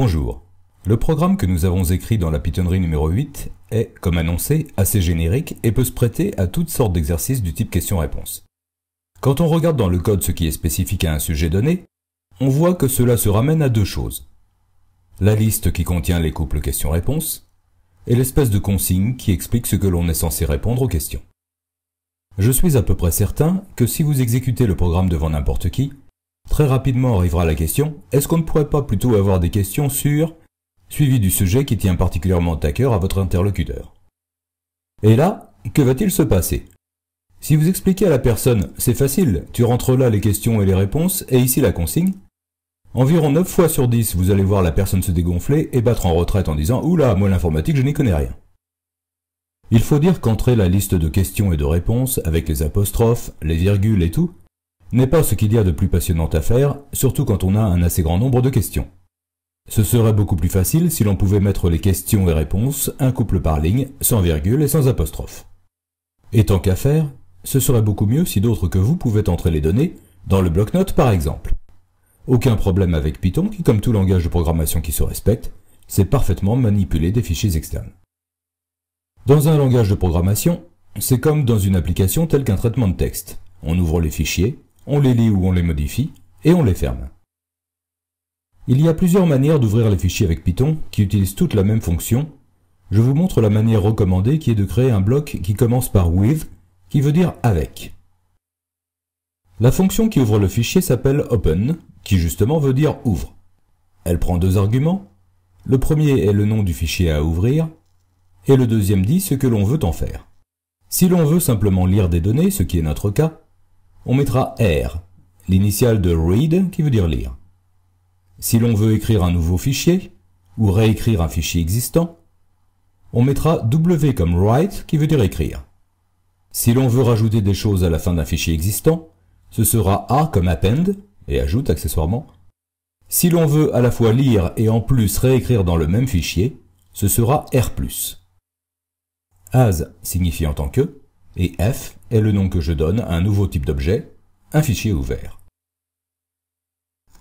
Bonjour. Le programme que nous avons écrit dans la Pythonnerie numéro 8 est, comme annoncé, assez générique et peut se prêter à toutes sortes d'exercices du type question-réponse. Quand on regarde dans le code ce qui est spécifique à un sujet donné, on voit que cela se ramène à deux choses. La liste qui contient les couples questions-réponses et l'espèce de consigne qui explique ce que l'on est censé répondre aux questions. Je suis à peu près certain que si vous exécutez le programme devant n'importe qui, Très rapidement arrivera la question, est-ce qu'on ne pourrait pas plutôt avoir des questions sur, suivi du sujet qui tient particulièrement à cœur à votre interlocuteur? Et là, que va-t-il se passer? Si vous expliquez à la personne, c'est facile, tu rentres là les questions et les réponses, et ici la consigne, environ 9 fois sur 10, vous allez voir la personne se dégonfler et battre en retraite en disant, oula, moi l'informatique, je n'y connais rien. Il faut dire qu'entrer la liste de questions et de réponses, avec les apostrophes, les virgules et tout, n'est pas ce qu'il y a de plus passionnant à faire, surtout quand on a un assez grand nombre de questions. Ce serait beaucoup plus facile si l'on pouvait mettre les questions et réponses un couple par ligne, sans virgule et sans apostrophe. Et tant qu'à faire, ce serait beaucoup mieux si d'autres que vous pouvaient entrer les données, dans le bloc-notes par exemple. Aucun problème avec Python qui, comme tout langage de programmation qui se respecte, sait parfaitement manipuler des fichiers externes. Dans un langage de programmation, c'est comme dans une application telle qu'un traitement de texte. On ouvre les fichiers, on les lit ou on les modifie, et on les ferme. Il y a plusieurs manières d'ouvrir les fichiers avec Python qui utilisent toutes la même fonction. Je vous montre la manière recommandée qui est de créer un bloc qui commence par with, qui veut dire avec. La fonction qui ouvre le fichier s'appelle open, qui justement veut dire ouvre. Elle prend deux arguments. Le premier est le nom du fichier à ouvrir, et le deuxième dit ce que l'on veut en faire. Si l'on veut simplement lire des données, ce qui est notre cas, on mettra R, l'initiale de read qui veut dire lire. Si l'on veut écrire un nouveau fichier, ou réécrire un fichier existant, on mettra W comme write qui veut dire écrire. Si l'on veut rajouter des choses à la fin d'un fichier existant, ce sera A comme append, et ajoute accessoirement. Si l'on veut à la fois lire et en plus réécrire dans le même fichier, ce sera R+. As signifie en tant que, et f est le nom que je donne à un nouveau type d'objet, un fichier ouvert.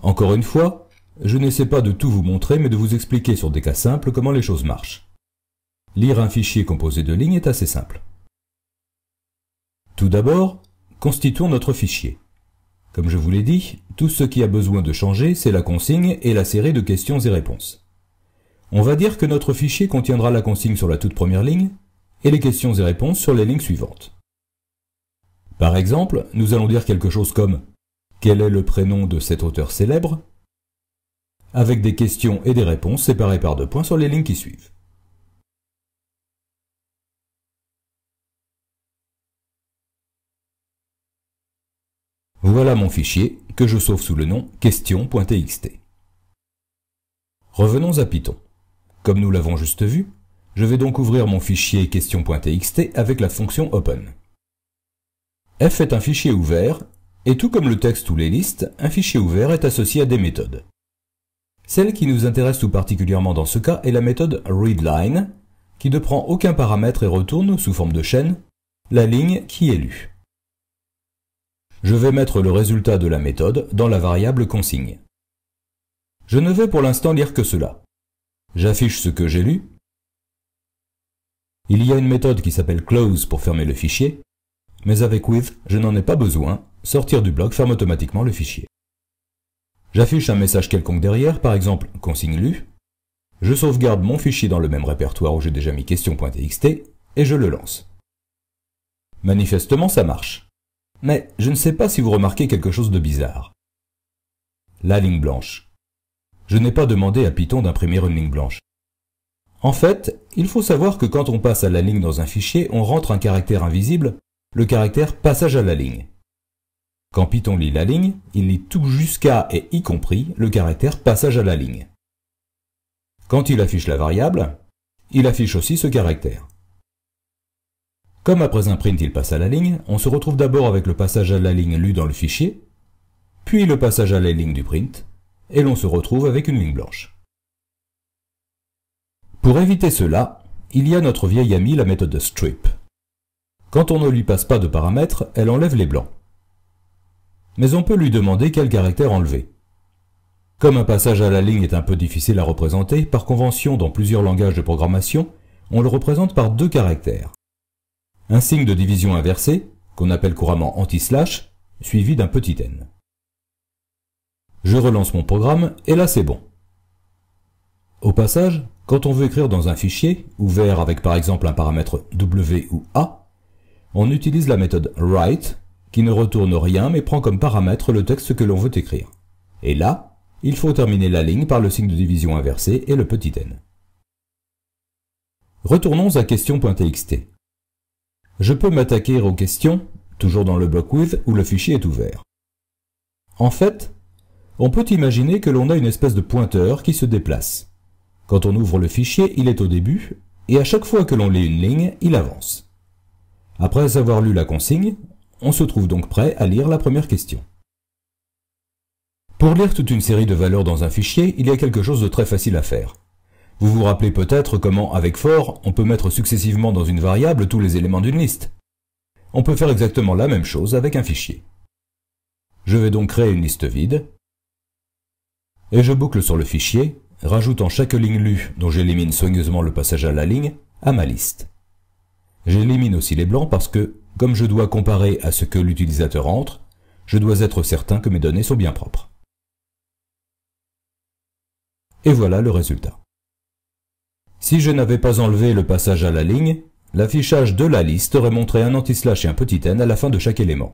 Encore une fois, je n'essaie pas de tout vous montrer, mais de vous expliquer sur des cas simples comment les choses marchent. Lire un fichier composé de lignes est assez simple. Tout d'abord, constituons notre fichier. Comme je vous l'ai dit, tout ce qui a besoin de changer, c'est la consigne et la série de questions et réponses. On va dire que notre fichier contiendra la consigne sur la toute première ligne, et les questions et réponses sur les lignes suivantes. Par exemple, nous allons dire quelque chose comme Quel est le prénom de cet auteur célèbre? Avec des questions et des réponses séparées par deux points sur les lignes qui suivent. Voilà mon fichier que je sauve sous le nom question.txt. Revenons à Python. Comme nous l'avons juste vu, je vais donc ouvrir mon fichier question.txt avec la fonction open. f est un fichier ouvert, et tout comme le texte ou les listes, un fichier ouvert est associé à des méthodes. Celle qui nous intéresse tout particulièrement dans ce cas est la méthode readLine, qui ne prend aucun paramètre et retourne, sous forme de chaîne, la ligne qui est lue. Je vais mettre le résultat de la méthode dans la variable consigne. Je ne vais pour l'instant lire que cela. J'affiche ce que j'ai lu, il y a une méthode qui s'appelle close pour fermer le fichier, mais avec with, je n'en ai pas besoin, sortir du bloc ferme automatiquement le fichier. J'affiche un message quelconque derrière, par exemple consigne lu, je sauvegarde mon fichier dans le même répertoire où j'ai déjà mis question.txt, et je le lance. Manifestement ça marche. Mais je ne sais pas si vous remarquez quelque chose de bizarre. La ligne blanche. Je n'ai pas demandé à Python d'imprimer une ligne blanche. En fait, il faut savoir que quand on passe à la ligne dans un fichier, on rentre un caractère invisible, le caractère passage à la ligne. Quand Python lit la ligne, il lit tout jusqu'à et y compris le caractère passage à la ligne. Quand il affiche la variable, il affiche aussi ce caractère. Comme après un print il passe à la ligne, on se retrouve d'abord avec le passage à la ligne lu dans le fichier, puis le passage à la ligne du print, et l'on se retrouve avec une ligne blanche. Pour éviter cela, il y a notre vieille amie la méthode strip. Quand on ne lui passe pas de paramètres, elle enlève les blancs. Mais on peut lui demander quel caractère enlever. Comme un passage à la ligne est un peu difficile à représenter, par convention dans plusieurs langages de programmation, on le représente par deux caractères. Un signe de division inversée, qu'on appelle couramment anti-slash, suivi d'un petit n. Je relance mon programme et là c'est bon. Au passage, quand on veut écrire dans un fichier, ouvert avec par exemple un paramètre W ou A, on utilise la méthode write, qui ne retourne rien mais prend comme paramètre le texte que l'on veut écrire. Et là, il faut terminer la ligne par le signe de division inversé et le petit n. Retournons à question.txt. Je peux m'attaquer aux questions, toujours dans le bloc with où le fichier est ouvert. En fait, on peut imaginer que l'on a une espèce de pointeur qui se déplace. Quand on ouvre le fichier, il est au début, et à chaque fois que l'on lit une ligne, il avance. Après avoir lu la consigne, on se trouve donc prêt à lire la première question. Pour lire toute une série de valeurs dans un fichier, il y a quelque chose de très facile à faire. Vous vous rappelez peut-être comment, avec for, on peut mettre successivement dans une variable tous les éléments d'une liste. On peut faire exactement la même chose avec un fichier. Je vais donc créer une liste vide, et je boucle sur le fichier, rajoutant chaque ligne lue, dont j'élimine soigneusement le passage à la ligne, à ma liste. J'élimine aussi les blancs parce que, comme je dois comparer à ce que l'utilisateur entre, je dois être certain que mes données sont bien propres. Et voilà le résultat. Si je n'avais pas enlevé le passage à la ligne, l'affichage de la liste aurait montré un anti-slash et un petit n à la fin de chaque élément.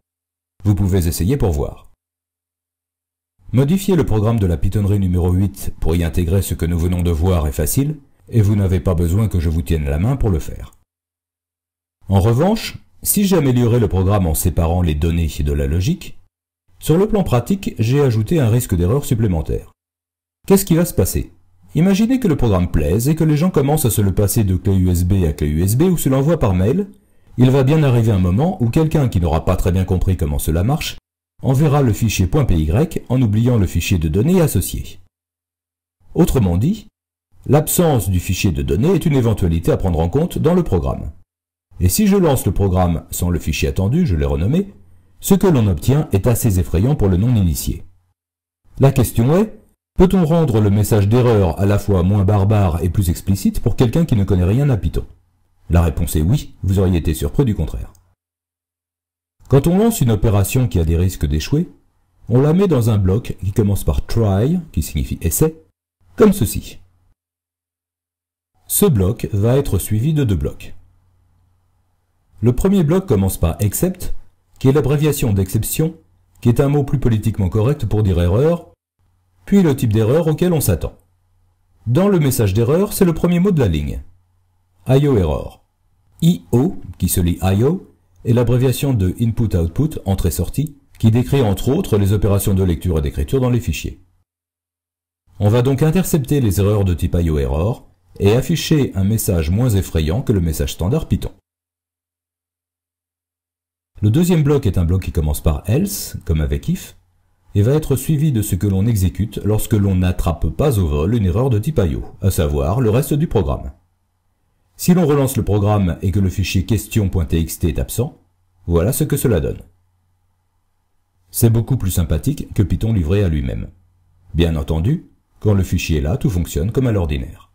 Vous pouvez essayer pour voir. Modifier le programme de la Pythonnerie numéro 8 pour y intégrer ce que nous venons de voir est facile, et vous n'avez pas besoin que je vous tienne la main pour le faire. En revanche, si j'améliorais le programme en séparant les données de la logique, sur le plan pratique, j'ai ajouté un risque d'erreur supplémentaire. Qu'est-ce qui va se passer? Imaginez que le programme plaise et que les gens commencent à se le passer de clé USB à clé USB ou se l'envoient par mail. Il va bien arriver un moment où quelqu'un qui n'aura pas très bien compris comment cela marche enverra le fichier .py en oubliant le fichier de données associé. Autrement dit, l'absence du fichier de données est une éventualité à prendre en compte dans le programme. Et si je lance le programme sans le fichier attendu, je l'ai renommé, ce que l'on obtient est assez effrayant pour le non-initié. La question est, peut-on rendre le message d'erreur à la fois moins barbare et plus explicite pour quelqu'un qui ne connaît rien à Python? La réponse est oui, vous auriez été surpris du contraire. Quand on lance une opération qui a des risques d'échouer, on la met dans un bloc qui commence par try, qui signifie essai, comme ceci. Ce bloc va être suivi de deux blocs. Le premier bloc commence par except, qui est l'abréviation d'exception, qui est un mot plus politiquement correct pour dire erreur, puis le type d'erreur auquel on s'attend. Dans le message d'erreur, c'est le premier mot de la ligne. IO error. IO, qui se lit IO, est l'abréviation de Input-Output, entrée-sortie, qui décrit entre autres les opérations de lecture et d'écriture dans les fichiers. On va donc intercepter les erreurs de type IO error et afficher un message moins effrayant que le message standard Python. Le deuxième bloc est un bloc qui commence par else, comme avec if, et va être suivi de ce que l'on exécute lorsque l'on n'attrape pas au vol une erreur de type IO, à savoir le reste du programme. Si l'on relance le programme et que le fichier question.txt est absent, voilà ce que cela donne. C'est beaucoup plus sympathique que Python livré à lui-même. Bien entendu, quand le fichier est là, tout fonctionne comme à l'ordinaire.